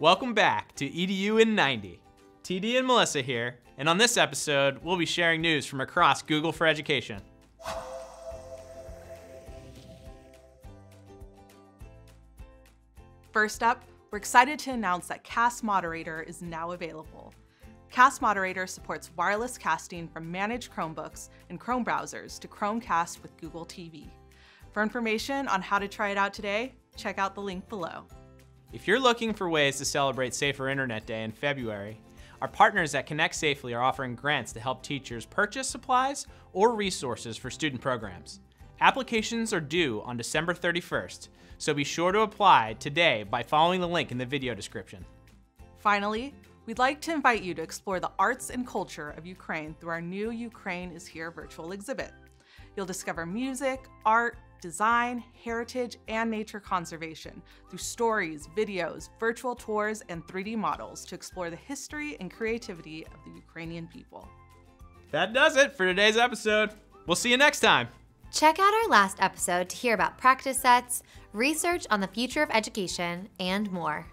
Welcome back to EDU in 90. TD and Melissa here, and on this episode, we'll be sharing news from across Google for Education. First up, we're excited to announce that Cast Moderator is now available. Cast Moderator supports wireless casting from managed Chromebooks and Chrome browsers to Chromecast with Google TV. For information on how to try it out today, check out the link below. If you're looking for ways to celebrate Safer Internet Day in February, our partners at ConnectSafely are offering grants to help teachers purchase supplies or resources for student programs. Applications are due on December 31st, so be sure to apply today by following the link in the video description. Finally, we'd like to invite you to explore the arts and culture of Ukraine through our new Ukraine is Here virtual exhibit. You'll discover music, art, design, heritage, and nature conservation through stories, videos, virtual tours, and 3D models to explore the history and creativity of the Ukrainian people. That does it for today's episode. We'll see you next time. Check out our last episode to hear about practice sets, research on the future of education, and more.